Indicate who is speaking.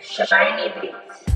Speaker 1: shiny beats.